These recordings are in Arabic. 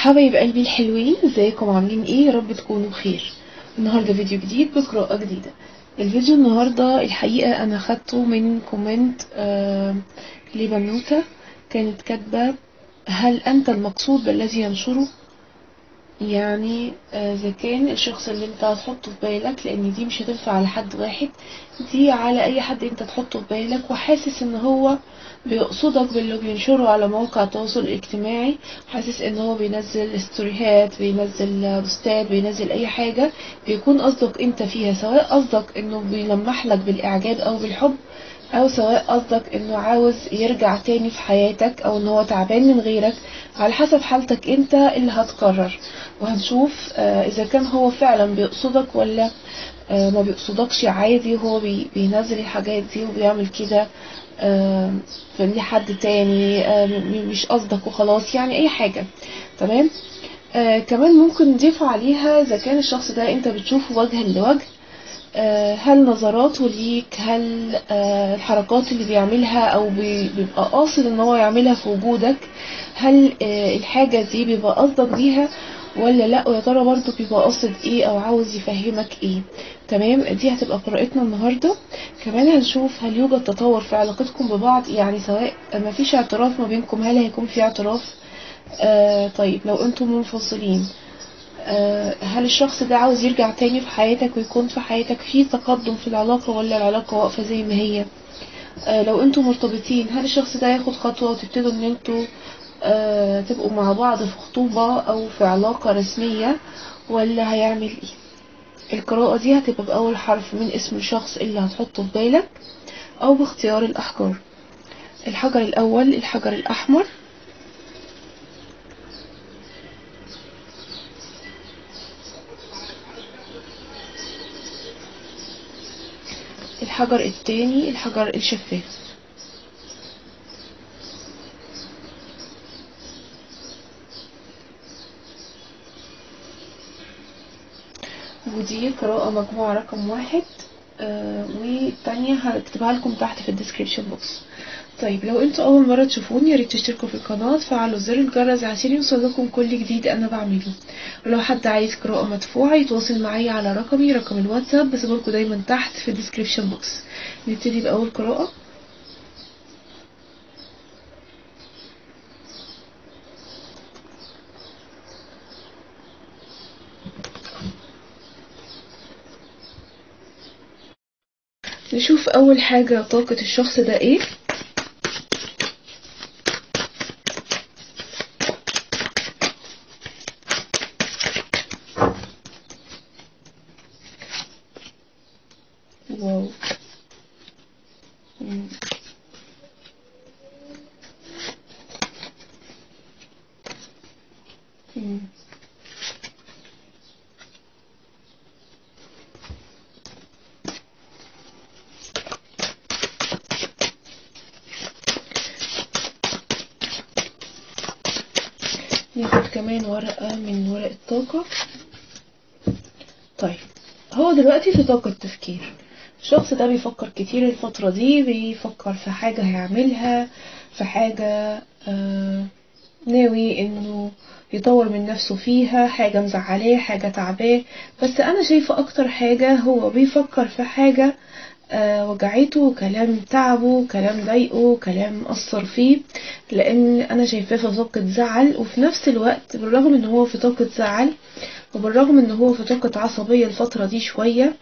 حبايب قلبي الحلوين ازيكم؟ عاملين إيه؟ يا رب تكونوا بخير. النهارده فيديو جديد بقراءة جديدة. الفيديو النهارده الحقيقة أنا خدته من كومنت آه لبنوتة كانت كاتبة هل أنت المقصود بالذي ينشره يعني آه، إذا كان الشخص اللي أنت هتحطه في بالك لأن دي مش هتنفع على حد واحد دي على أي حد أنت تحطه في بالك وحاسس إن هو بيقصدك باللي بينشره على مواقع التواصل الاجتماعي حاسس إن هو بينزل ستوريهات بينزل بوستات بينزل أي حاجة بيكون قصدك أنت فيها سواء قصدك إنه بيلمح لك بالإعجاب أو بالحب أو سواء قصدك إنه عاوز يرجع تاني في حياتك أو إن هو تعبان من غيرك على حسب حالتك أنت اللي هتقرر. وهنشوف آه، إذا كان هو فعلا بيقصدك ولا آه، ما بيقصدكش عادي بي- بينزل الحاجات دي وبيعمل كده لحد تاني آه، م- مش قصدك وخلاص يعني أي حاجة. تمام؟ آه كمان ممكن نضيف عليها إذا كان الشخص ده أنت بتشوفه وجها لوجه آه، هل نظراته ليك هل آه، الحركات اللي بيعملها بي- بيبقى قاصد إن هو يعملها في وجودك هل آه، الحاجة دي بيبقى قصدك بيها ولا لا ويا ترى برضه بيبقى قاصد إيه أو عاوز يفهمك إيه. تمام؟ دي هتبقى قراءتنا النهاردة. كمان هنشوف هل يوجد تطور في علاقتكم ببعض يعني سواء ما فيش اعتراف ما بينكم هل هيكون في اعتراف؟ آه طيب لو أنتم منفصلين آه، هل الشخص ده عاوز يرجع تاني في حياتك ويكون في حياتك في تقدم في العلاقة ولا العلاقة واقفة زي ما هي؟ آه، لو أنتوا مرتبطين هل الشخص ده ياخد خطوة وتبتدوا إن أنتوا تبقوا مع بعض في خطوبة أو في علاقة رسمية ولا هيعمل إيه؟ القراءة دي هتبقى بأول حرف من اسم الشخص اللي هتحطه في بالك أو باختيار الأحجار. الحجر الأول الحجر الأحمر. الحجر التاني الحجر الشفاف. ودي قراءة مجموعة رقم واحد آه والتانية هكتبها لكم تحت في ال description box. طيب لو أنتوا أول مرة تشوفوني يا ريت تشتركوا في القناة تفعلوا زر الجرس عشان يوصلكم كل جديد أنا بعمله. ولو حد عايز قراءة مدفوعة يتواصل معايا على رقمي رقم الواتساب بسيبلكوا دايما تحت في ال description box. نبتدي بأول قراءة. نشوف أول حاجة طاقة الشخص ده إيه واو مم. مم. ناخد كمان ورقة من ورق الطاقة طيب هو دلوقتي في طاقة تفكير الشخص ده بيفكر كتير الفترة دي بيفكر في حاجة هيعملها في حاجة آه ناوي إنه يطور من نفسه فيها حاجة مزعلاه حاجة تعباه. بس أنا شايفة أكتر حاجة هو بيفكر في حاجة آه وجعته كلام تعبه كلام ضايقه كلام أثر فيه. لأن أنا شايفاه في طاقة زعل وفي نفس الوقت بالرغم إن هو في طاقة زعل وبالرغم إن هو في طاقة عصبية الفترة دي شوية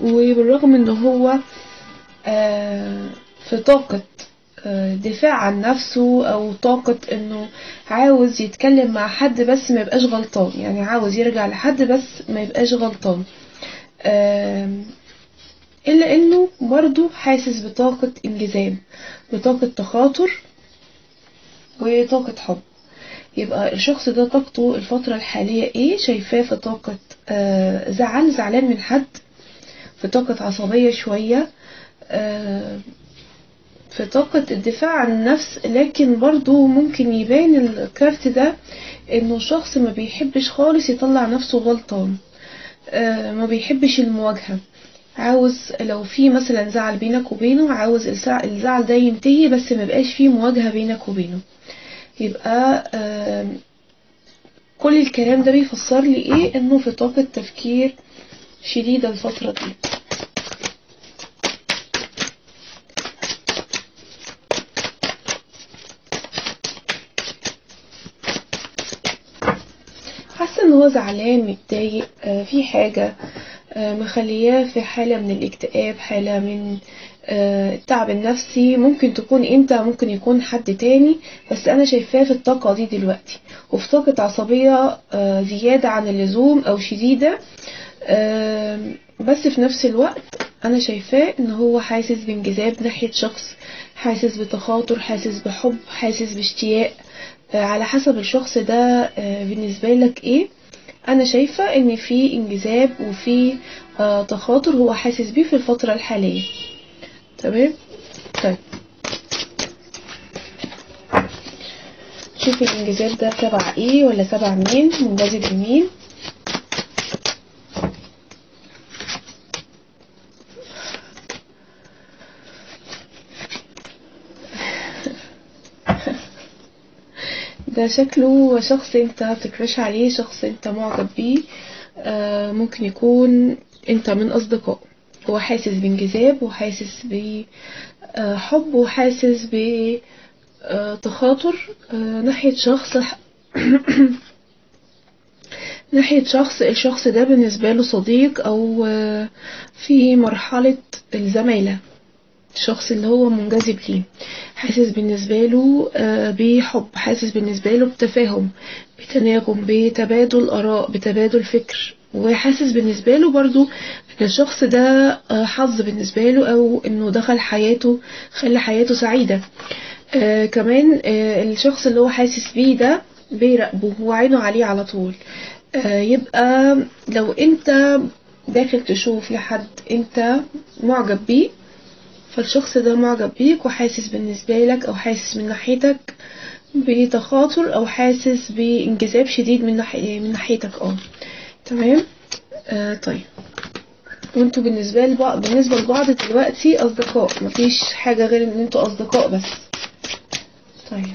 وبالرغم إن هو آه في طاقة آه، دفاع عن نفسه أو طاقة إنه عاوز يتكلم مع حد بس ما يبقاش غلطان يعني عاوز يرجع لحد بس ما يبقاش غلطان. آم، إلا إنه برضو حاسس بطاقة انجذاب بطاقة تخاطر وطاقة حب. يبقى الشخص ده طاقته الفترة الحالية إيه؟ شايفاه في طاقة آه زعل زعلان من حد في طاقة عصبية شوية آه في طاقة الدفاع عن النفس لكن برضو ممكن يبان الكارت ده إنه شخص ما بيحبش خالص يطلع نفسه غلطان آه ما بيحبش المواجهة. عاوز لو في مثلا زعل بينك وبينه عاوز الزع- الزعل ده ينتهي بس ما يبقاش فيه مواجهة بينك وبينه. يبقى كل الكلام ده بيفسر لي إيه؟ إنه في طاقة تفكير شديدة الفترة دي. حاسة إن هو زعلان متضايق آه، في حاجة. مخلياه في حالة من الاكتئاب حالة من آه، التعب النفسي. ممكن تكون انت ممكن يكون حد تاني. بس أنا شايفاه في الطاقة دي دلوقتي. وفي طاقة عصبية آه، زيادة عن اللزوم أو شديدة. بس في نفس الوقت أنا شايفاه إن هو حاسس بانجذاب ناحية شخص حاسس بتخاطر حاسس بحب حاسس باشتياق. آه، على حسب الشخص ده آه، بالنسبة لك إيه؟ أنا شايفة إن في انجذاب وفي آه، تخاطر هو حاسس بيه في الفترة الحالية. تمام؟ طيب. شوف الانجذاب ده تبع إيه ولا تبع مين؟ منجذب لمين ده شكله شخص انت بتكرش عليه شخص انت معجب بيه. آه، ممكن يكون انت من أصدقائه. هو حاسس بانجذاب وحاسس بحب وحاسس بتخاطر ناحية شخص ناحية شخص الشخص ده بالنسبة له صديق أو آه، في مرحلة الزمالة. الشخص اللي هو منجذب ليه. حاسس بالنسبة له آه، بحب. حاسس بالنسبة له بتفاهم بتناغم بتبادل آراء بتبادل فكر. وحاسس بالنسبة له برضو إن الشخص ده آه، حظ بالنسبة له أو إنه دخل حياته خلى حياته سعيدة. آه كمان آه الشخص اللي هو حاسس بيه ده بيراقبه وعينه عليه على طول. آه يبقى لو أنت داخل تشوف لحد أنت معجب بيه فالشخص ده معجب بيك وحاسس بالنسبة لك أو حاسس من ناحيتك بتخاطر أو حاسس بانجذاب شديد من ناحية من ناحيتك. آه. تمام؟ آه طيب. وانتوا بالنسبة لبعض بالنسبة لبعض دلوقتي أصدقاء. مفيش حاجة غير إن أنتوا أصدقاء بس. طيب.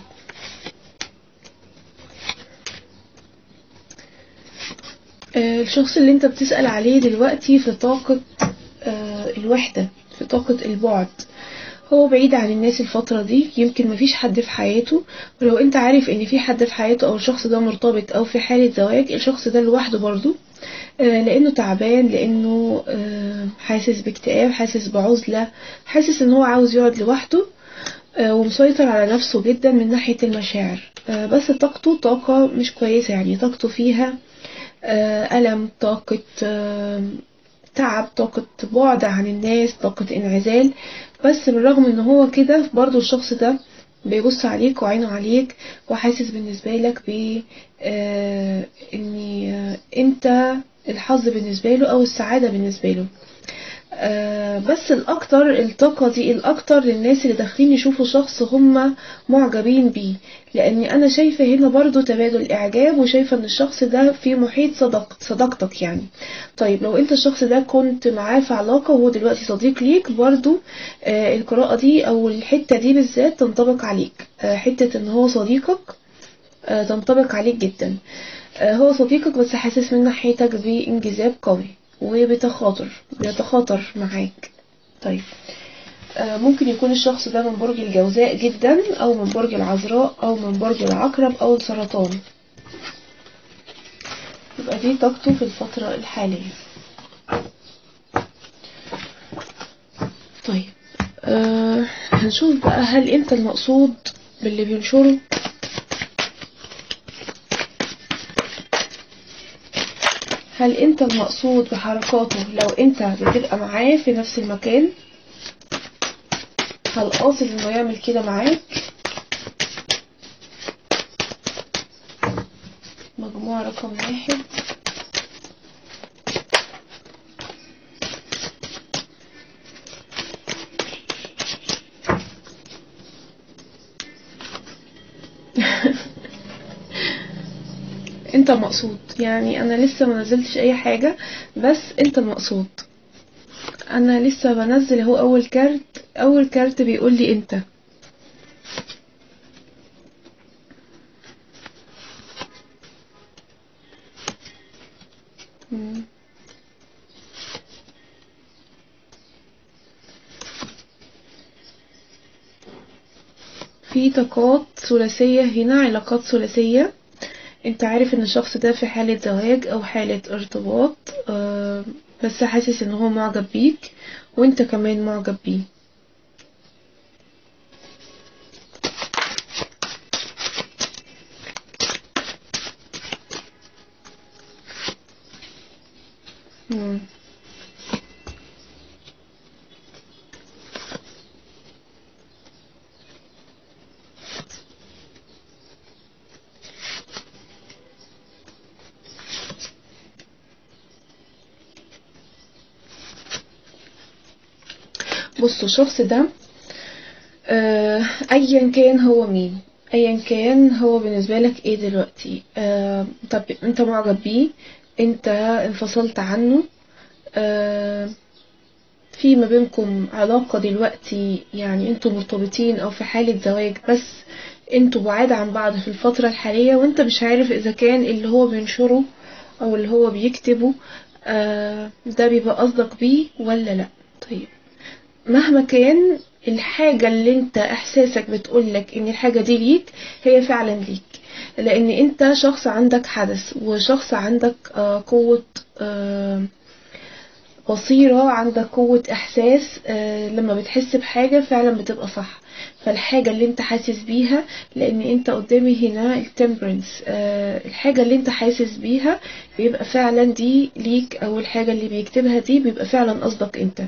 آه الشخص اللي انت بتسأل عليه دلوقتي في طاقة آه الوحدة. في طاقة البعد. هو بعيد عن الناس الفترة دي يمكن مفيش حد في حياته. ولو انت عارف ان في حد في حياته أو الشخص ده مرتبط أو في حالة زواج الشخص ده لوحده برضو آه لأنه تعبان لأنه آه حاسس باكتئاب حاسس بعزلة حاسس إن هو عاوز يقعد لوحده آه ومسيطر على نفسه جدا من ناحية المشاعر. بس طاقته طاقة مش كويسة يعني طاقته فيها ألم طاقة تعب طاقة بعد عن الناس طاقة انعزال. بس بالرغم إن هو كده برضو الشخص ده بيبص عليك وعينه عليك وحاسس بالنسبة لك ب آه ان آه انت الحظ بالنسبة له أو السعادة بالنسبة له. آه بس الأكتر الطاقة دي الأكتر للناس اللي داخلين يشوفوا شخص هم معجبين بيه. لأني أنا شايفة هنا برضو تبادل إعجاب وشايفة إن الشخص ده في محيط صدق صداقتك يعني. طيب لو أنت الشخص ده كنت معاه في علاقة وهو دلوقتي صديق ليك برضو آه القراءة دي أو الحتة دي بالذات تنطبق عليك. آه حتة إن هو صديقك آه تنطبق عليك جدا. آه هو صديقك بس حاسس من ناحيتك بإنجذاب قوي. وبتخاطر بيتخاطر معاك. طيب. آه ممكن يكون الشخص ده من برج الجوزاء جدا أو من برج العذراء أو من برج العقرب أو السرطان. يبقى دي طاقته في الفترة الحالية. طيب. آه هنشوف بقى هل أنت المقصود باللي بينشره هل أنت المقصود بحركاته لو أنت بتبقى معاه في نفس المكان؟ هل قاصد إنه يعمل كده معاك؟ مجموعة رقم واحد. انت مقصود يعني أنا لسه ما نزلتش اي حاجة بس انت المقصود. أنا لسه بنزل اهو اول كارت اول كارت بيقول لي انت. في طاقات ثلاثية هنا علاقات ثلاثية. انت عارف ان الشخص ده في حالة زواج أو حالة ارتباط آه، بس حاسس ان هو معجب بيك وانت كمان معجب بيه مم. بصوا الشخص ده ايا كان هو مين؟ ايا كان هو بالنسبة لك إيه دلوقتي؟ آه، طب أنت معجب بيه؟ أنت انفصلت عنه؟ آه، في ما بينكم علاقة دلوقتي؟ يعني أنتوا مرتبطين أو في حالة زواج بس أنتوا بعاد عن بعض في الفترة الحالية وأنت مش عارف إذا كان اللي هو بينشره أو اللي هو بيكتبه آه، ده بيبقى قصدك بيه ولا لأ؟ طيب. مهما كان الحاجة اللي انت احساسك بتقولك ان الحاجة دي ليك هي فعلا ليك. لأن انت شخص عندك حدث وشخص عندك آه، قوة آه، بصيرة عندك قوة احساس آه، لما بتحس بحاجة فعلا بتبقى صح. فالحاجة اللي انت حاسس بيها لأن انت قدامي هنا التمبرنس الحاجة اللي انت حاسس بيها بيبقى فعلا دي ليك أو الحاجة اللي بيكتبها دي بيبقى فعلا قصدك انت.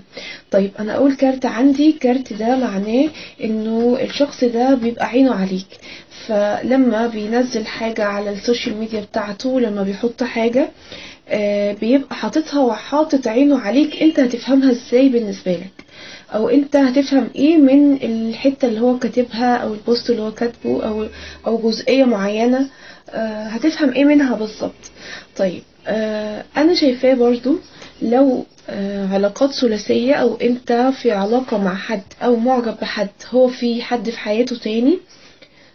طيب أنا اول كارت عندي كارت ده معناه إنه الشخص ده بيبقى عينه عليك. فلما بينزل حاجة على ال social media بتاعته لما بيحط حاجة آه، بيبقى حاططها وحاطط عينه عليك انت هتفهمها إزاي بالنسبة لك؟ أو أنت هتفهم إيه من الحتة اللي هو كاتبها أو ال post اللي هو كاتبه أو أو جزئية معينة آه، هتفهم إيه منها بالظبط. طيب آه، أنا شايفاه برضو لو آه، علاقات ثلاثية أو أنت في علاقة مع حد أو معجب بحد هو في حد في حياته تاني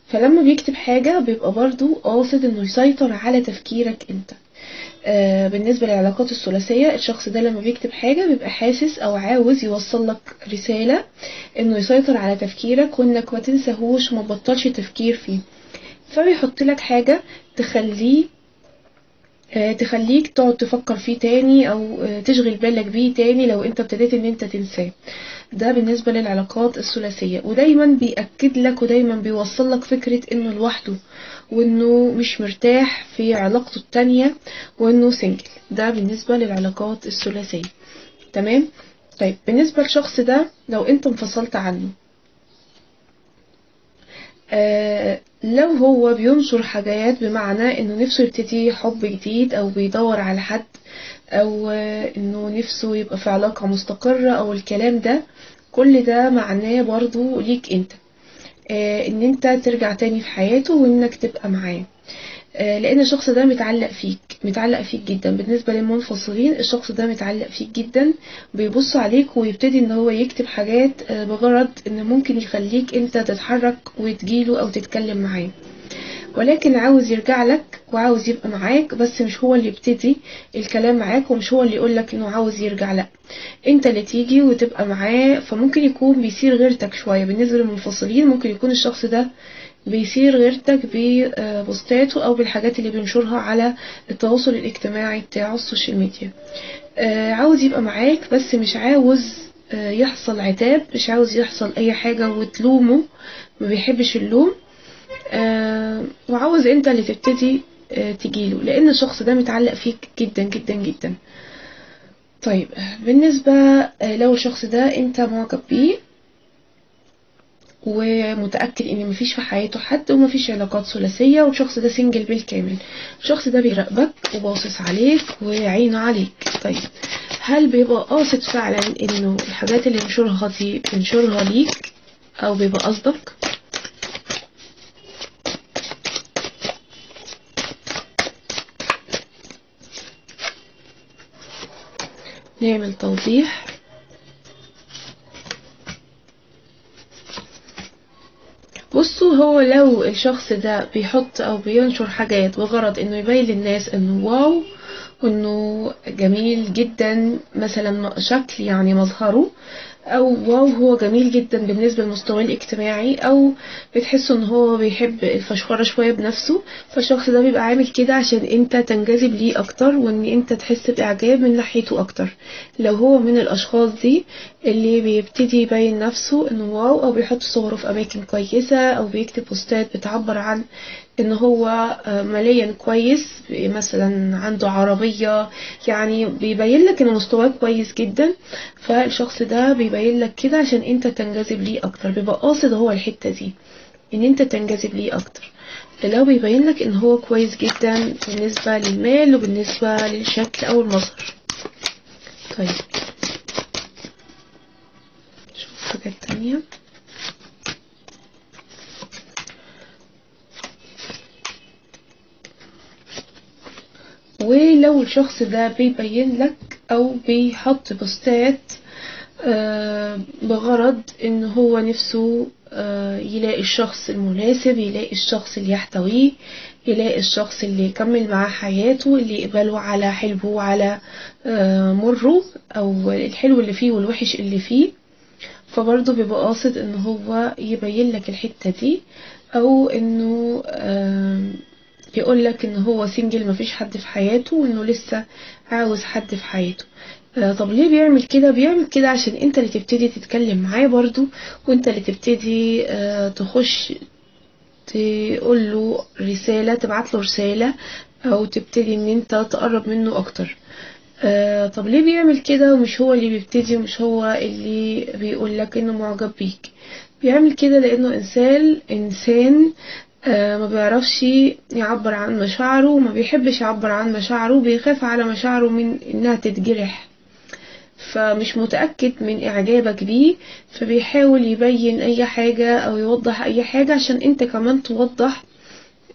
فلما بيكتب حاجة بيبقى برضو قاصد إنه يسيطر على تفكيرك أنت. بالنسبة للعلاقات الثلاثية الشخص ده لما بيكتب حاجة بيبقى حاسس أو عاوز يوصل لك رسالة إنه يسيطر على تفكيرك وإنك ما تنساهوش وما تبطلش تفكير فيه. فبيحط لك حاجة تخليه آه، تخليك تقعد تفكر فيه تاني أو آه، تشغل بالك بيه تاني لو أنت ابتديت إن أنت تنساه. ده بالنسبة للعلاقات الثلاثية. ودايما بيأكد لك ودايما بيوصل لك فكرة إنه لوحده وإنه مش مرتاح في علاقته التانية وإنه سنجل ده بالنسبة للعلاقات الثلاثية. تمام؟ طيب بالنسبة للشخص ده لو أنت انفصلت عنه آه لو هو بينشر حاجات بمعنى إنه نفسه يبتدي حب جديد أو بيدور على حد أو إنه نفسه يبقى في علاقة مستقرة أو الكلام ده كل ده معناه برضو ليك أنت. آه إن أنت ترجع تاني في حياته وإنك تبقى معاه. آه لأن الشخص ده متعلق فيك متعلق فيك جدا. بالنسبة للمنفصلين الشخص ده متعلق فيك جدا بيبص عليك ويبتدي إن هو يكتب حاجات آه، بغرض إن ممكن يخليك أنت تتحرك وتجيله أو تتكلم معاه. ولكن عاوز يرجع لك وعاوز يبقى معاك بس مش هو اللي يبتدي الكلام معاك ومش هو اللي يقولك إنه عاوز يرجع لا أنت اللي تيجي وتبقى معاه فممكن يكون بيصير غيرتك شوية بالنسبة للمنفصلين ممكن يكون الشخص ده بيثير غيرتك ببوستاته أو بالحاجات اللي بينشرها على التواصل الاجتماعي بتاعه ال social media. آه، عاوز يبقى معاك بس مش عاوز آه، يحصل عتاب مش عاوز يحصل أي حاجة وتلومه ما بيحبش اللوم. وعاوز انت اللي تبتدي آه، تجيله لأن الشخص ده متعلق فيك جدا جدا جدا. طيب بالنسبة آه، لو الشخص ده انت معجب بيه ومتأكد إن مفيش في حياته حد ومفيش علاقات ثلاثية والشخص ده سنجل بالكامل الشخص ده بيراقبك وباصص عليك وعينه عليك. طيب هل بيبقى قاصد فعلا إنه الحاجات اللي ينشرها دي بينشرها ليك أو بيبقى قصدك؟ نعمل توضيح. بصوا هو لو الشخص ده بيحط أو بينشر حاجات بغرض إنه يبين للناس إنه واو وانه جميل جدا مثلا شكل يعني مظهره أو واو هو جميل جدا بالنسبة لمستواه الاجتماعي أو بتحسوا إن هو بيحب الفشخرة شوية بنفسه فالشخص ده بيبقى عامل كده عشان أنت تنجذب ليه أكتر وإن أنت تحس بإعجاب من ناحيته أكتر. لو هو من الأشخاص دي اللي بيبتدي يبين نفسه إنه واو أو بيحط صوره في أماكن كويسة أو بيكتب بوستات بتعبر عن إن هو ماليا كويس مثلا عنده عربية يعني بيبين لك إن مستواه كويس جدا فالشخص ده بيبين لك كده عشان أنت تنجذب ليه أكتر. بيبقى قاصد هو الحتة دي إن أنت تنجذب ليه أكتر. لو بيبين لك إن هو كويس جدا بالنسبة للمال وبالنسبة للشكل أو المظهر. طيب. شوف حاجات تانية. ولو الشخص ده بيبين لك أو بيحط بوستات بغرض إن هو نفسه يلاقي الشخص المناسب يلاقي الشخص اللي يحتويه يلاقي الشخص اللي يكمل معاه حياته اللي يقبله على حلوة وعلى مره أو الحلو اللي فيه والوحش اللي فيه. فبرضه بيبقى قاصد إن هو يبين لك الحتة دي أو إنه يقول لك ان هو سنجل مفيش حد في حياته وإنه لسه عاوز حد في حياته. طب ليه بيعمل كده؟ بيعمل كده عشان أنت اللي تبتدي تتكلم معاه برضو وأنت اللي تبتدي تخش تقول له رسالة تبعت له رسالة أو تبتدي إن أنت تقرب منه أكتر. طب ليه بيعمل كده؟ ومش هو اللي بيبتدي ومش هو اللي بيقول لك إنه معجب بيك. بيعمل كده لأنه إنسان إنسان ما بيعرفش يعبر عن مشاعره وما بيحبش يعبر عن مشاعره بيخاف على مشاعره من إنها تتجرح. فمش متأكد من إعجابك بيه فبيحاول يبين أي حاجة أو يوضح أي حاجة عشان أنت كمان توضح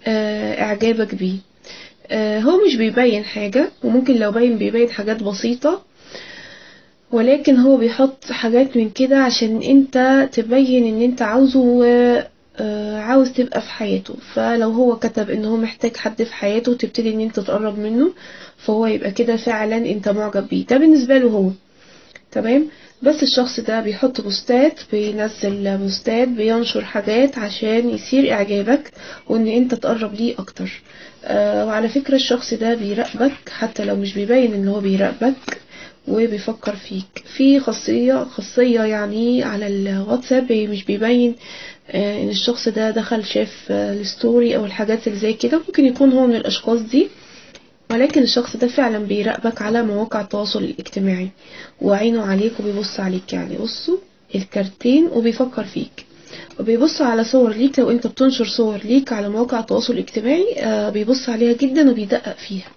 إعجابك بيه. هو مش بيبين حاجة وممكن لو بين بيبين حاجات بسيطة ولكن هو بيحط حاجات من كده عشان أنت تبين إن أنت عاوزه عاوز تبقى في حياته. فلو هو كتب ان هو محتاج حد في حياته تبتدي إن أنت تقرب منه فهو يبقى كده فعلا أنت معجب بيه. ده بالنسبة له هو. تمام؟ بس الشخص ده بيحط بوستات بينزل بوستات بينشر حاجات عشان يثير إعجابك وإن أنت تقرب ليه أكتر. آه وعلى فكرة الشخص ده بيراقبك حتى لو مش بيبين إن هو بيراقبك وبيفكر فيك. في خاصية خاصية يعني على الواتساب مش بيبين آه إن الشخص ده دخل شاف آه الستوري أو الحاجات اللي زي كده ممكن يكون هو من الأشخاص دي. ولكن الشخص ده فعلا بيراقبك على مواقع التواصل الاجتماعي وعينه عليك وبيبص عليك. يعني بصوا الكارتين وبيفكر فيك وبيبص على صور ليك. لو أنت بتنشر صور ليك على مواقع التواصل الاجتماعي آه بيبص عليها جدا وبيدقق فيها.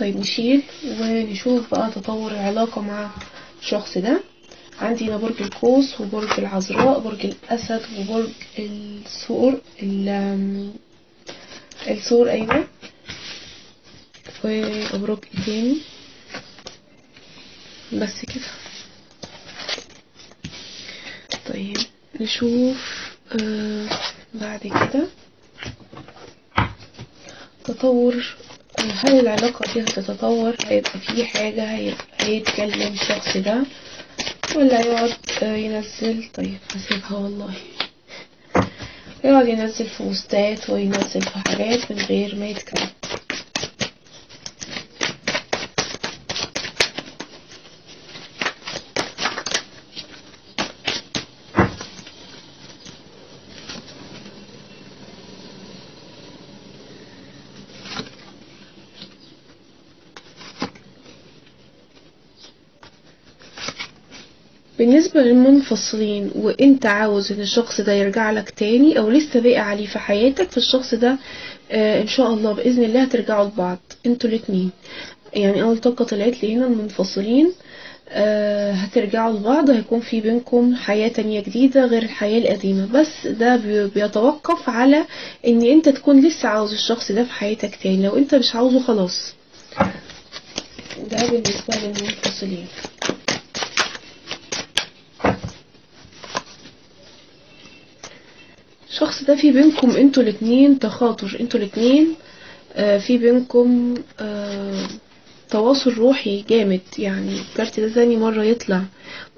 طيب نشيل ونشوف بقى تطور العلاقة مع الشخص ده. عندي هنا برج القوس وبرج العذراء برج الأسد وبرج الثور الثور أيوة. وأبراج تاني؟ بس كده. طيب نشوف آه بعد كده. تطور هل العلاقة دي هتتطور هيبقى في حاجة هيتكلم الشخص ده. ولا يقعد ينزل. طيب هسيبها والله. يقعد ينزل في بوستات وينزل في حاجات من غير ما يتكلم. بالنسبة للمنفصلين وانت عاوز إن الشخص ده يرجع لك تاني أو لسه باقي عليه في حياتك فالشخص ده آه إن شاء الله بإذن الله هترجعوا لبعض أنتوا الاتنين. يعني أول طاقة طلعت لي هنا المنفصلين آه هترجعوا لبعض هيكون في بينكم حياة تانية جديدة غير الحياة القديمة. بس ده بيتوقف على إن أنت تكون لسه عاوز الشخص ده في حياتك تاني. لو أنت مش عاوزه خلاص. ده بالنسبة للمنفصلين. الشخص ده في بينكم أنتوا الاتنين تخاطر أنتوا الاتنين آه، في بينكم آه، تواصل روحي جامد. يعني الكارت ده تاني مرة يطلع.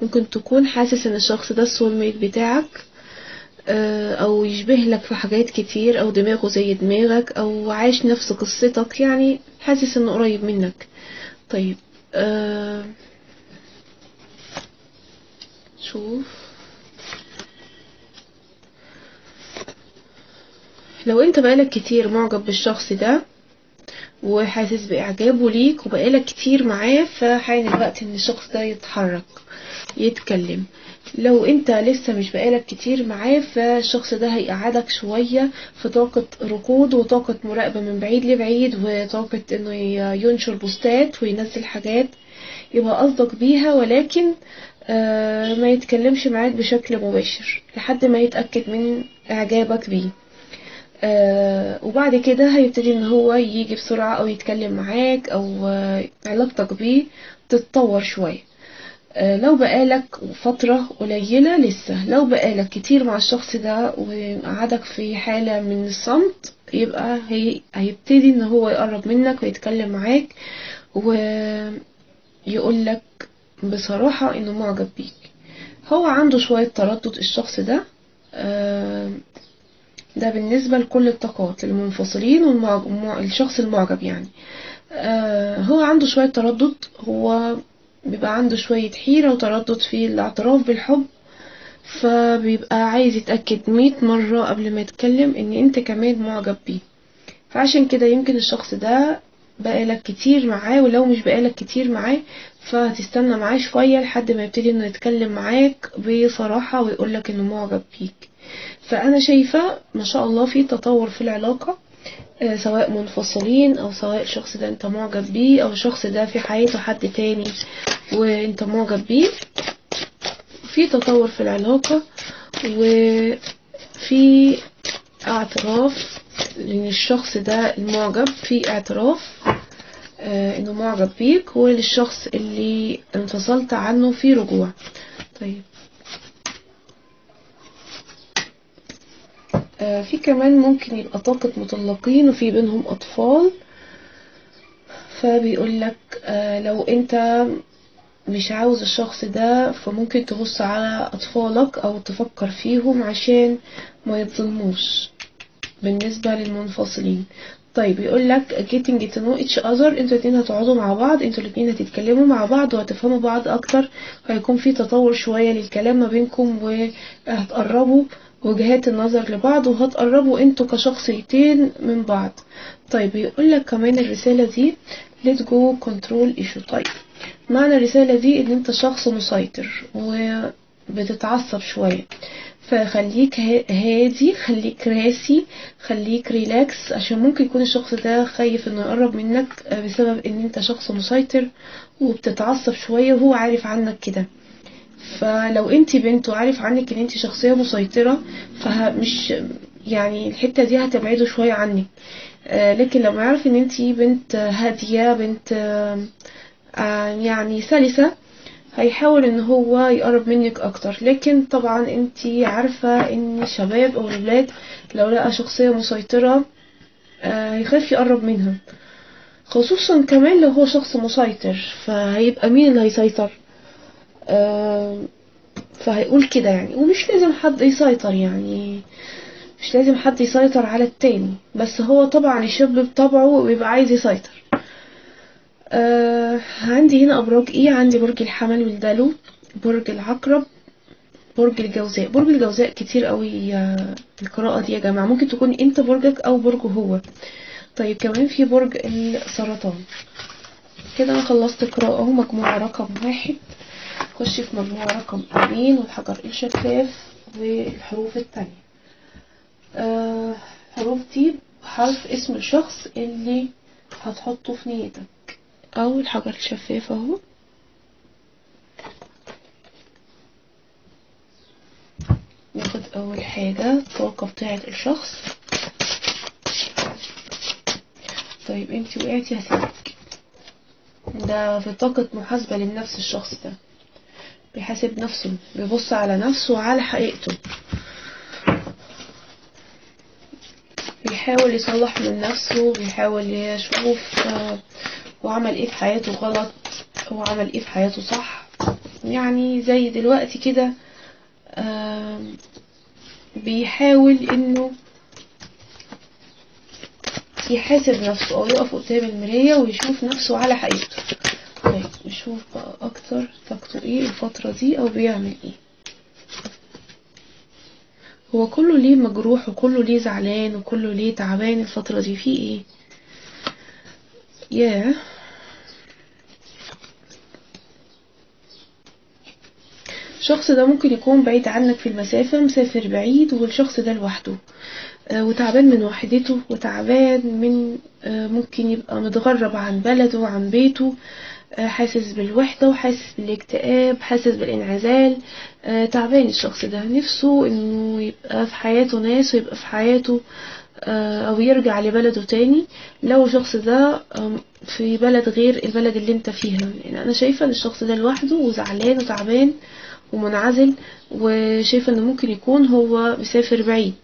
ممكن تكون حاسس ان الشخص ده السول ميت بتاعك آه، أو يشبه لك في حاجات كتير أو دماغه زي دماغك أو عايش نفس قصتك. يعني حاسس انه قريب منك. طيب شوف. لو انت بقالك كتير معجب بالشخص ده وحاسس بإعجابه ليك وبقالك كتير معاه فحان الوقت إن الشخص ده يتحرك يتكلم. لو انت لسه مش بقالك كتير معاه فالشخص ده هيقعدك شوية في طاقة ركود وطاقة مراقبة من بعيد لبعيد وطاقة إنه ينشر بوستات وينزل حاجات يبقى قصدك بيها ولكن آه ما يتكلمش معاك بشكل مباشر لحد ما يتأكد من إعجابك بيه. وبعد كده هيبتدي إن هو يجي بسرعة أو يتكلم معاك أو آه علاقتك بيه تتطور شوية. آه لو بقالك فترة قليلة لسه لو بقالك كتير مع الشخص ده وقعدك في حالة من الصمت يبقى هي هيبتدي إن هو يقرب منك ويتكلم معاك ويقول لك بصراحة إنه معجب بيك. هو عنده شوية تردد الشخص ده ده بالنسبة لكل الطاقات المنفصلين والشخص المعجب يعني. هو عنده شوية تردد هو بيبقى عنده شوية حيرة وتردد في الاعتراف بالحب فبيبقى عايز يتأكد مية مرة قبل ما يتكلم إن أنت كمان معجب بيه. فعشان كده يمكن الشخص ده بقالك كتير معاه ولو مش بقالك كتير معاه فهتستنى معاه شوية لحد ما يبتدي إنه يتكلم معاك بصراحة ويقولك إنه معجب بيك. فأنا شايفة ما شاء الله في تطور في العلاقة سواء منفصلين أو سواء الشخص ده أنت معجب بيه أو الشخص ده في حياته حد تاني وأنت معجب بيه. في تطور في العلاقة وفي اعتراف لأن الشخص ده المعجب في اعتراف آه إنه معجب بيك وللشخص اللي انفصلت عنه في رجوع. طيب. في كمان ممكن يبقى طاقة مطلقين وفي بينهم أطفال. فبيقول لك آه لو أنت مش عاوز الشخص ده فممكن تبص على أطفالك أو تفكر فيهم عشان ما يتظلموش. بالنسبة للمنفصلين. طيب يقول لك getting to know each other أنتوا الاتنين هتقعدوا مع بعض أنتوا الاتنين هتتكلموا مع بعض وهتفهموا بعض أكتر وهيكون في تطور شوية للكلام ما بينكم وهتقربوا. وجهات النظر لبعض وهتقربوا أنتوا كشخصيتين من بعض. طيب يقول لك كمان الرسالة دي let go control issue. طيب معنى الرسالة دي إن أنت شخص مسيطر وبتتعصب شوية. فخليك هادي خليك راسي خليك ريلاكس عشان ممكن يكون الشخص ده خايف إنه يقرب منك بسبب إن أنت شخص مسيطر وبتتعصب شوية وهو عارف عنك كده. فلو انت بنت وعارف عنك ان انت شخصية مسيطرة فمش يعني الحتة دي هتبعده شوية عنك لكن لو يعرف ان انت بنت هادية بنت يعني سلسة هيحاول ان هو يقرب منك أكتر. لكن طبعا انتي عارفة ان الشباب أو الولاد لو لقى شخصية مسيطرة هيخاف يقرب منها. خصوصا كمان لو هو شخص مسيطر فهيبقى مين اللي هيسيطر؟ فهيقول كده يعني. ومش لازم حد يسيطر يعني. مش لازم حد يسيطر على التاني. بس هو طبعا الشاب بطبعه بيبقى عايز يسيطر. آه عندي هنا أبراج إيه؟ عندي برج الحمل والدلو برج العقرب برج الجوزاء. برج الجوزاء كتير قوي آه القراءة دي يا جماعة. ممكن تكون أنت برجك أو برجه هو. طيب كمان في برج السرطان. كده أنا خلصت قراءة أهو مجموعة رقم واحد. خش في مجموعة رقم اتنين والحجر الشفاف والحروف التانية. آه حروف دي حرف اسم الشخص اللي هتحطه في نيتك. أو الحجر الشفاف أهو. ناخد أول حاجة الطاقة بتاعة الشخص. طيب انتي وقعتي هسيبك ده في طاقة محاسبة للنفس الشخص ده. بيحاسب نفسه بيبص على نفسه وعلى حقيقته. بيحاول يصلح من نفسه بيحاول يشوف آه، هو عمل إيه في حياته غلط هو عمل إيه في حياته صح. يعني زي دلوقتي كده آم، بيحاول إنه يحاسب نفسه أو يقف قدام المراية ويشوف نفسه على حقيقته. طيب نشوف بقى. أكتر طاقته إيه الفترة دي أو بيعمل إيه. هو كله ليه مجروح وكله ليه زعلان وكله ليه تعبان الفترة دي؟ فيه إيه؟ ياه الشخص ده ممكن يكون بعيد عنك في المسافة مسافر بعيد والشخص ده لوحده. آه، وتعبان من وحدته وتعبان من آه، ممكن يبقى متغرب عن بلده وعن بيته. حاسس بالوحدة وحاسس بالاكتئاب حاسس بالانعزال. آه، تعبان الشخص ده. نفسه إنه يبقى في حياته ناس ويبقى في حياته آه، أو يرجع لبلده تاني. لو الشخص ده في بلد غير البلد اللي انت فيها. يعني أنا شايفة إن الشخص ده لوحده وزعلان وتعبان ومنعزل وشايفة ان ممكن يكون هو مسافر بعيد.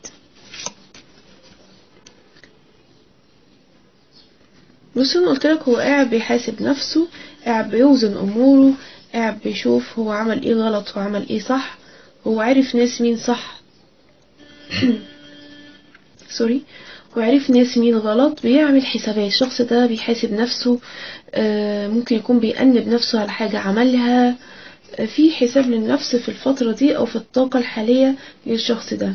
بص أنا قلت لك هو قاعد بيحاسب نفسه قاعد بيوزن أموره قاعد بيشوف هو عمل إيه غلط وعمل إيه صح هو عارف ناس مين صح. سوري وعرف ناس مين غلط بيعمل حسابات. الشخص ده بيحاسب نفسه آه، ممكن يكون بيأنب نفسه على حاجة عملها. آه، في حساب للنفس في الفترة دي أو في الطاقة الحالية للشخص ده.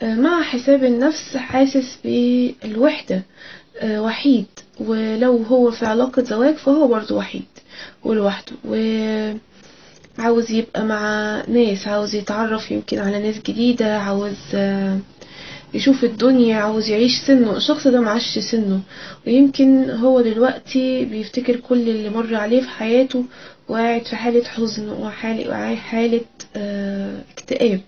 آه، مع حساب النفس حاسس بالوحدة وحيد. ولو هو في علاقة زواج فهو برضه وحيد. ولوحده. وعاوز يبقى مع ناس عاوز يتعرف يمكن على ناس جديدة عاوز آه، يشوف الدنيا عاوز يعيش سنه. الشخص ده معاش سنه. ويمكن هو دلوقتي بيفتكر كل اللي مر عليه في حياته وقاعد في حالة حزن وحالة حالة آه، اكتئاب.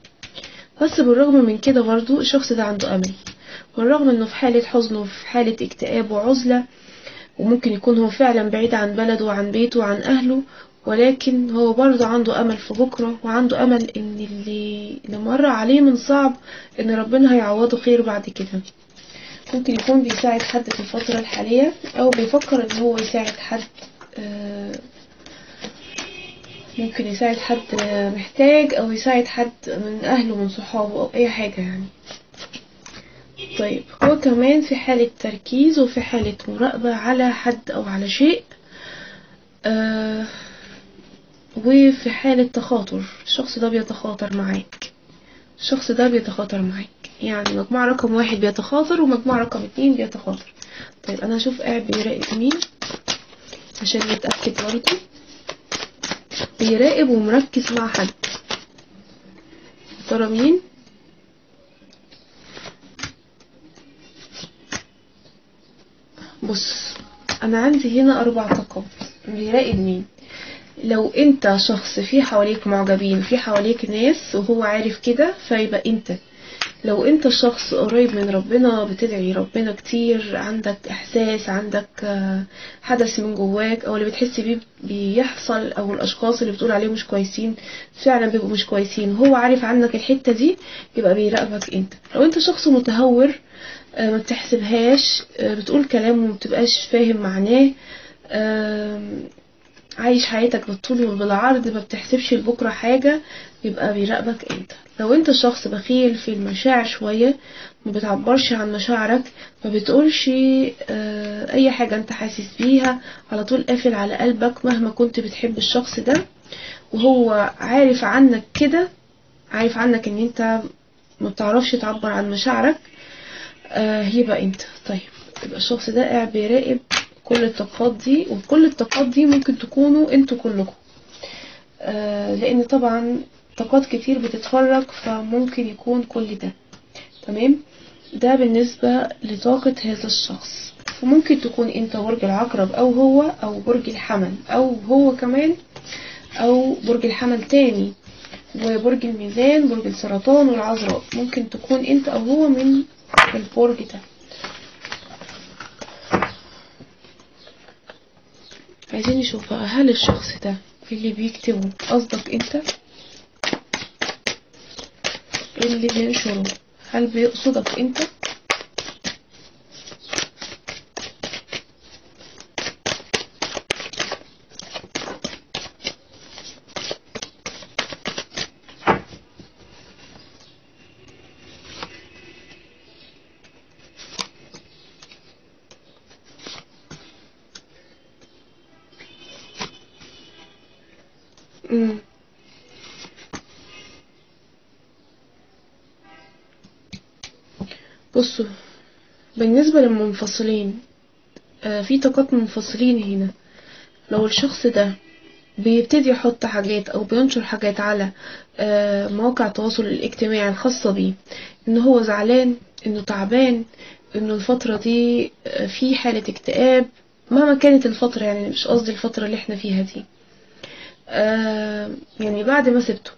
بس بالرغم من كده برضو الشخص ده عنده أمل. بالرغم إنه في حالة حزن وفي حالة اكتئاب وعزلة وممكن يكون هو فعلا بعيد عن بلده وعن بيته وعن أهله ولكن هو برضه عنده أمل في بكرة وعنده أمل إن اللي اللي مر عليه من صعب إن ربنا هيعوضه خير بعد كده. ممكن يكون بيساعد حد في الفترة الحالية أو بيفكر إن هو يساعد حد آه، ممكن يساعد حد محتاج أو يساعد حد من أهله من صحابه أو أي حاجة يعني. طيب هو كمان في حالة تركيز وفي حالة مراقبة على حد أو على شيء آه وفي حالة تخاطر. الشخص ده بيتخاطر معاك. الشخص ده بيتخاطر معاك. يعني مجموعة رقم واحد بيتخاطر ومجموعة رقم اتنين بيتخاطر. طيب أنا هشوف قاعد بيراقب مين عشان نتأكد برضه. بيراقب ومركز مع حد. ترى مين؟ بص أنا عندي هنا أربع طاقات. بيراقب مين؟ لو أنت شخص في حواليك معجبين في حواليك ناس وهو عارف كده فيبقى أنت. لو انت شخص قريب من ربنا بتدعي ربنا كتير عندك إحساس عندك آه، حدث من جواك أو اللي بتحس بيه بيحصل أو الأشخاص اللي بتقول عليهم مش كويسين فعلا بيبقوا مش كويسين. هو عارف عنك الحتة دي يبقى بيراقبك انت. لو انت شخص متهور آه، ما بتحسبهاش آه، بتقول كلام وما بتبقاش فاهم معناه عايش حياتك بالطول وبالعرض ما بتحسبش لبكرة حاجة يبقى بيراقبك انت لو أنت شخص بخيل في المشاعر شوية ما بتعبرش عن مشاعرك ما بتقولش آه، أي حاجة أنت حاسس بيها على طول قافل على قلبك مهما كنت بتحب الشخص ده. وهو عارف عنك كده عارف عنك إن أنت ما بتعرفش تعبر عن مشاعرك آه يبقى انت طيب يبقى الشخص ده قاعد بيراقب كل الطاقات دي وكل الطاقات دي ممكن تكونوا أنتوا كلكم. آه لأن طبعا طاقات كتير بتتفرج فممكن يكون كل ده. تمام؟ ده بالنسبة لطاقة هذا الشخص. وممكن تكون انت برج العقرب أو هو أو برج الحمل أو هو كمان أو برج الحمل تاني وبرج الميزان برج السرطان والعذراء. ممكن تكون انت أو هو من البرج ده. عايزين نشوف بقى هل الشخص ده اللي بيكتبه؟ قصدك انت؟ اللي بينشره؟ هل بيقصدك انت؟ بالنسبة للمنفصلين آه في طاقات منفصلين هنا. لو الشخص ده بيبتدي يحط حاجات أو بينشر حاجات على آه مواقع التواصل الاجتماعي الخاصة بيه إن هو زعلان إنه تعبان إنه الفترة دي آه في حالة اكتئاب مهما كانت الفترة يعني مش قصدي الفترة اللي إحنا فيها دي. يعني بعد ما سبته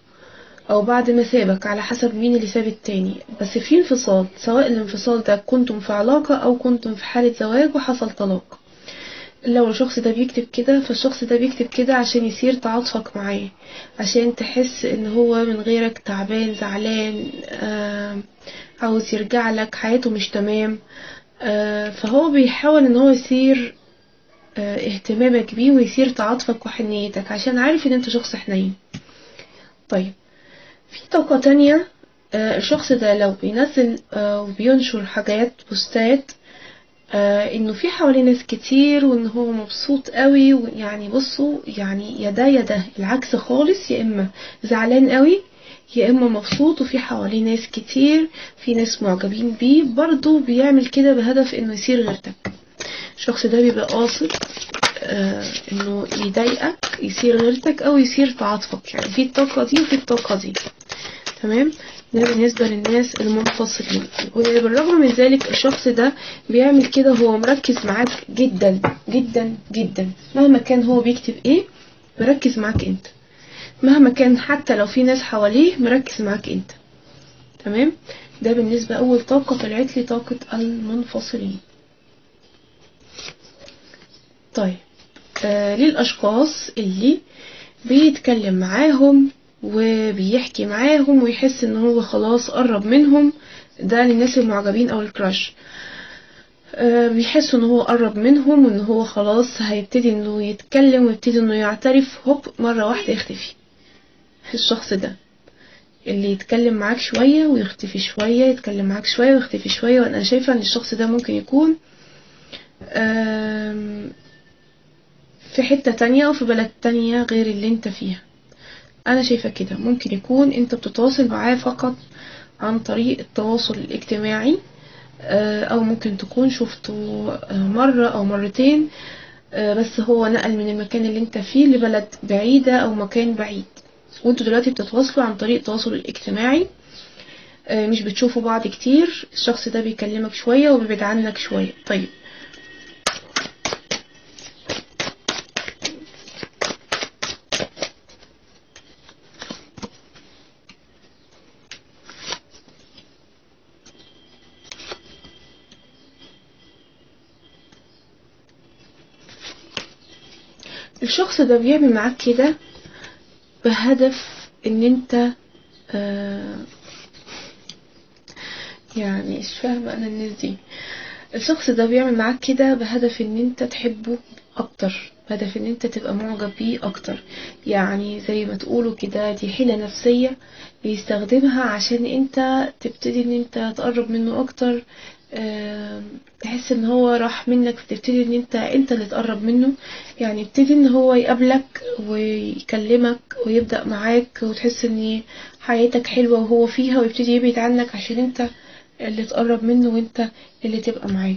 أو بعد ما سابك على حسب مين اللي ساب التاني. بس في انفصال سواء الانفصال ده كنتم في علاقة أو كنتم في حالة زواج وحصل طلاق. لو الشخص ده بيكتب كده فالشخص ده بيكتب كده عشان يثير تعاطفك معاه عشان تحس إن هو من غيرك تعبان زعلان آه عاوز يرجع لك حياته مش تمام. آه فهو بيحاول إن هو يثير آه اهتمامك بيه ويثير تعاطفك وحنيتك عشان عارف إن أنت شخص حنين. طيب في طاقة تانية آه الشخص ده لو بينزل آه وبينشر حاجات بوستات آه إنه في حواليه ناس كتير وإن هو مبسوط قوي ويعني بصوا يعني يا ده يا ده العكس خالص يا إما زعلان قوي يا إما مبسوط وفي حواليه ناس كتير في ناس معجبين بيه برضه بيعمل كده بهدف إنه يثير غيرتك. الشخص ده بيبقى قاصد إنه يضايقك يثير غيرتك أو يثير تعاطفك. يعني في الطاقة دي وفي الطاقة دي. تمام؟ ده بالنسبة للناس المنفصلين. وبالرغم من ذلك الشخص ده بيعمل كده هو مركز معاك جدا جدا جدا. مهما كان هو بيكتب إيه مركز معاك أنت. مهما كان حتى لو في ناس حواليه مركز معاك أنت. تمام؟ ده بالنسبة أول طاقة طلعت لي طاقة المنفصلين. طيب. آه للأشخاص اللي بيتكلم معاهم وبيحكي معاهم ويحس إن هو خلاص قرب منهم ده للناس المعجبين أو الكراش. آه بيحس إن هو قرب منهم وإن هو خلاص هيبتدي إنه يتكلم ويبتدي إنه يعترف. هوب مرة واحدة يختفي الشخص ده. اللي يتكلم معاك شوية ويختفي شوية يتكلم معاك شوية ويختفي شوية وأنا شايفة إن الشخص ده ممكن يكون في حتة تانية أو في بلد تانية غير اللي انت فيها. أنا شايفة كده. ممكن يكون انت بتتواصل معاه فقط عن طريق التواصل الاجتماعي أو ممكن تكون شفته مرة أو مرتين بس هو نقل من المكان اللي انت فيه لبلد بعيدة أو مكان بعيد. وانتوا دلوقتي بتتواصلوا عن طريق التواصل الاجتماعي مش بتشوفوا بعض كتير. الشخص ده بيكلمك شوية وبيبعد عنك شوية. طيب الشخص ده بيعمل معاك كده بهدف إن أنت آه يعني مش فاهمة أنا الناس دي. الشخص ده بيعمل معاك كده بهدف إن أنت تحبه أكتر بهدف إن أنت تبقى معجب بيه أكتر. يعني زي ما تقولوا كده دي حيلة نفسية بيستخدمها عشان أنت تبتدي إن أنت تقرب منه أكتر تحس إن هو راح منك فتبتدي إن أنت أنت اللي تقرب منه. يعني يبتدي إن هو يقابلك ويكلمك ويبدأ معاك وتحس إن حياتك حلوة وهو فيها ويبتدي يبعد عنك عشان أنت اللي تقرب منه وأنت اللي تبقى معاه.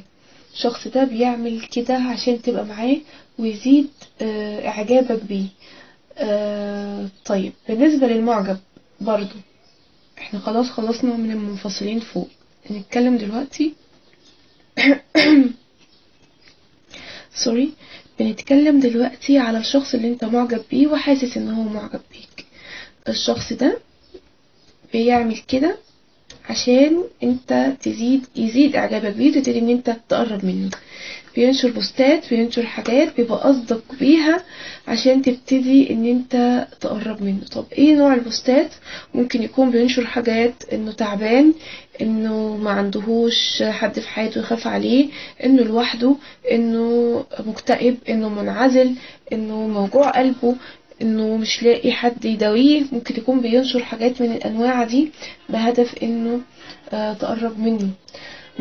الشخص ده بيعمل كده عشان تبقى معاه ويزيد أه إعجابك بيه. أه طيب بالنسبة للمعجب برضو إحنا خلاص خلصنا من المنفصلين فوق. نتكلم دلوقتي سوري بنتكلم دلوقتي على الشخص اللي انت معجب بيه وحاسس ان هو معجب بيك. الشخص ده بيعمل كده عشان انت تزيد يزيد اعجابك بيه تبتدي ان انت تقرب منه. بينشر بوستات بينشر حاجات بيبقى قصدك بيها عشان تبتدي إن أنت تقرب منه. طب إيه نوع البوستات؟ ممكن يكون بينشر حاجات إنه تعبان إنه ما عندهوش حد في حياته يخاف عليه إنه لوحده إنه مكتئب إنه منعزل إنه موجوع قلبه إنه مش لاقي حد يداويه. ممكن يكون بينشر حاجات من الأنواع دي بهدف إنه آه تقرب منه.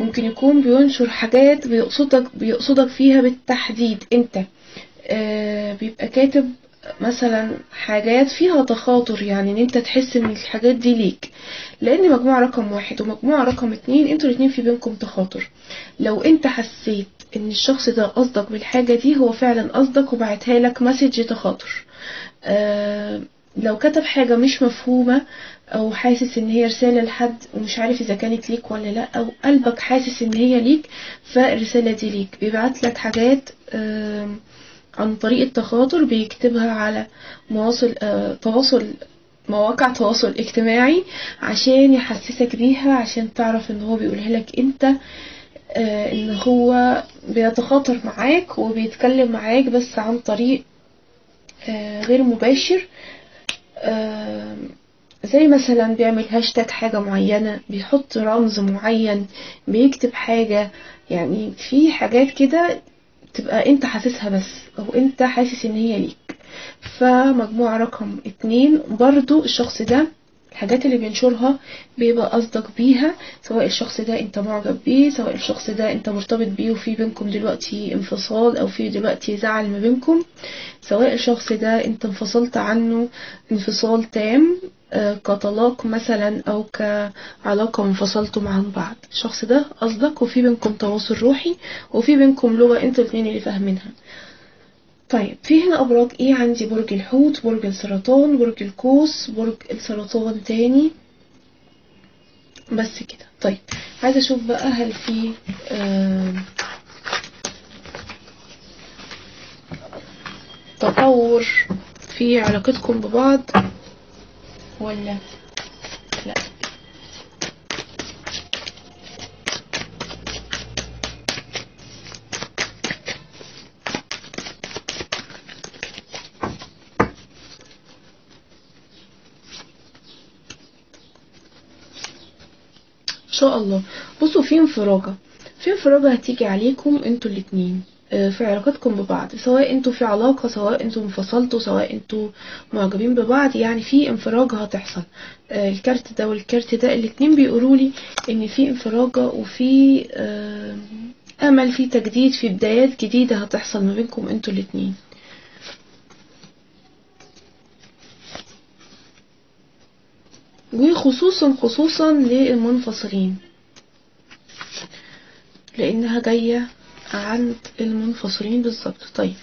ممكن يكون بينشر حاجات بيقصدك بيقصدك فيها بالتحديد. انت آه بيبقى كاتب مثلا حاجات فيها تخاطر يعني إن انت تحس إن الحاجات دي ليك. لأن مجموعة رقم واحد ومجموعة رقم اتنين أنتوا الاتنين في بينكم تخاطر. لو انت حسيت إن الشخص ده قصدك بالحاجة دي هو فعلا قصدك وبعتها لك مسج تخاطر. آه لو كتب حاجة مش مفهومة أو حاسس إن هي رسالة لحد ومش عارف إذا كانت ليك ولا لأ أو قلبك حاسس إن هي ليك فالرسالة دي ليك. بيبعت لك حاجات عن طريق التخاطر بيكتبها على مواصل آه تواصل مواقع تواصل اجتماعي عشان يحسسك بيها عشان تعرف إن هو بيقولها لك أنت آه إن هو بيتخاطر معاك وبيتكلم معاك بس عن طريق آه غير مباشر. زي مثلا بيعمل هاشتاج حاجة معينة بيحط رمز معين بيكتب حاجة يعني في حاجات كده تبقى أنت حاسسها بس أو أنت حاسس إن هي ليك. فمجموعة رقم اتنين برضو الشخص ده الحاجات اللي بينشرها بيبقى قصدك بيها سواء الشخص ده أنت معجب بيه سواء الشخص ده أنت مرتبط بيه وفي بينكم دلوقتي انفصال أو في دلوقتي زعل ما بينكم. سواء الشخص ده أنت انفصلت عنه انفصال تام كطلاق مثلا أو كعلاقة انفصلتوا عن بعض. الشخص ده قصدك وفي بينكم تواصل روحي وفي بينكم لغة أنتوا الاثنين اللي فاهمينها. طيب في هنا أبراج إيه عندي برج الحوت برج السرطان برج القوس برج السرطان تاني. بس كده. طيب عايزة أشوف بقى هل في تطور في علاقتكم ببعض. ولا؟ لا. إن شاء الله. بصوا في انفراجة. في انفراجة هتيجي عليكم أنتوا الاتنين. في علاقتكم ببعض سواء أنتوا في علاقة سواء أنتوا انفصلتوا سواء أنتوا معجبين ببعض يعني في انفراجة هتحصل. الكارت ده والكارت ده الاتنين بيقولوا لي إن في انفراجة وفي أمل في تجديد في بدايات جديدة هتحصل ما بينكم أنتوا الاتنين. وخصوصا خصوصا للمنفصلين لأنها جاية عند المنفصلين بالظبط. طيب.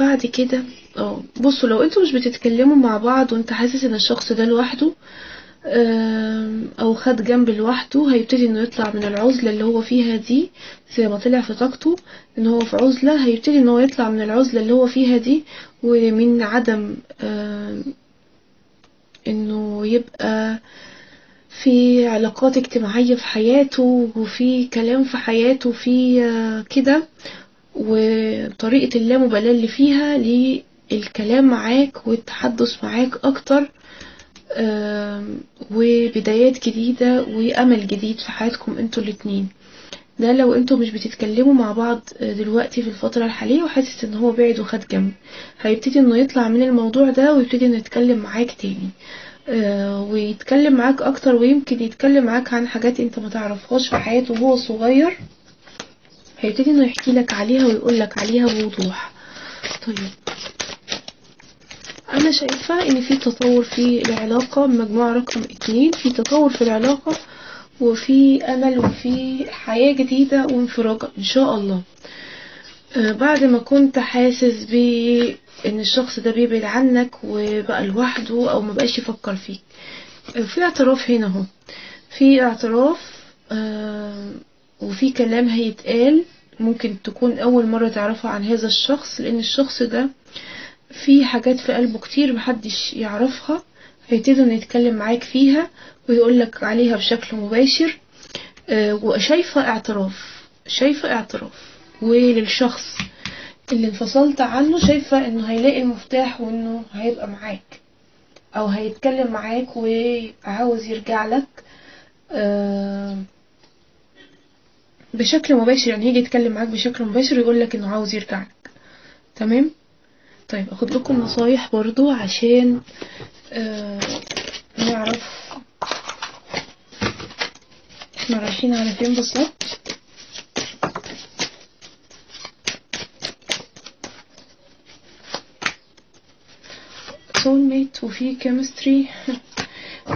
بعد كده آه بصوا لو أنتوا مش بتتكلموا مع بعض وانت حاسس إن الشخص ده لوحده أو خد جنب لوحده هيبتدي إنه يطلع من العزلة اللي هو فيها دي زي ما طلع في طاقته إن هو في عزلة هيبتدي إن هو يطلع من العزلة اللي هو فيها دي ومن عدم إنه يبقى في علاقات اجتماعية في حياته وفي كلام في حياته وفي كده وطريقة اللامبالاة اللي فيها للكلام معاك والتحدث معاك أكتر وبدايات جديدة وأمل جديد في حياتكم أنتوا الاتنين. ده لو أنتوا مش بتتكلموا مع بعض دلوقتي في الفترة الحالية وحاسس ان هو بعيد وخد جنب. هيبتدي انه يطلع من الموضوع ده ويبتدي انه يتكلم معاك تاني. ويتكلم معاك أكتر ويمكن يتكلم معاك عن حاجات أنت ما تعرفهاش في حياته وهو صغير. هيبتدي إنه يحكي لك عليها ويقول لك عليها بوضوح. طيب. أنا شايفة إن في تطور في العلاقة مجموعة رقم اتنين في تطور في العلاقة وفي أمل وفي حياة جديدة وانفراجة إن شاء الله. بعد ما كنت حاسس ب إن الشخص ده بيبعد عنك وبقى لوحده أو ما بقاش يفكر فيك. في اعتراف هنا أهو. في اعتراف وفي كلام هيتقال ممكن تكون أول مرة تعرفها عن هذا الشخص لأن الشخص ده في حاجات في قلبه كتير محدش يعرفها هيبتدي إنه يتكلم معاك فيها ويقولك عليها بشكل مباشر. وشايفة اعتراف شايفة اعتراف. وللشخص اللي انفصلت عنه شايفة إنه هيلاقي المفتاح وإنه هيبقى معاك أو هيتكلم معاك وعاوز يرجع لك بشكل مباشر يعني يجي يتكلم معاك بشكل مباشر يقول لك إنه عاوز يرجع لك. تمام؟ طيب أخد لكم نصايح برضو عشان آه نعرف إحنا رايحين على فين بالظبط. soulmate وفي chemistry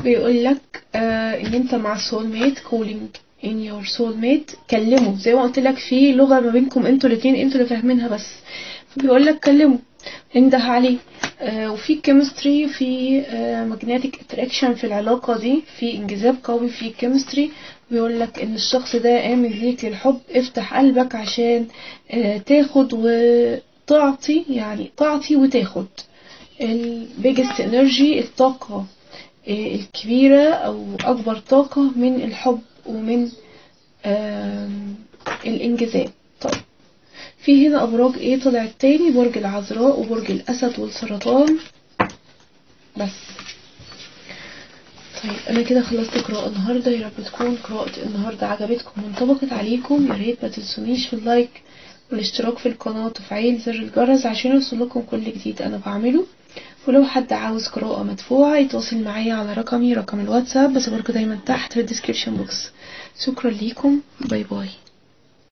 بيقول لك آه إن أنت مع soulmate calling in your soulmate كلمه. زي ما قلت لك في لغة ما بينكم أنتوا الاتنين أنتوا اللي فاهمينها بس. بيقول لك كلمه. انده عليه. آه وفي chemistry في magnetic attraction في العلاقة دي. في انجذاب قوي في chemistry بيقول لك إن الشخص ده آمن ليك للحب. افتح قلبك عشان آه تاخد وتعطي يعني تعطي وتاخد. ال biggest energy الطاقة. آه الكبيرة أو أكبر طاقة من الحب ومن الإنجذاب. طيب. في هنا أبراج إيه طلعت تاني؟ برج العذراء وبرج الأسد والسرطان. بس. طيب أنا كده خلصت قراءة النهاردة. يا رب تكون قراءة النهاردة عجبتكم وانطبقت عليكم. يا ريت ما تنسونيش في ال like والاشتراك في القناة وتفعيل زر الجرس عشان يوصلكم كل جديد أنا بعمله. ولو حد عاوز قراءة مدفوعة يتواصل معايا على رقمي رقم الواتساب بس برضه دايما تحت في ال description box. شكرا ليكم. باي باي.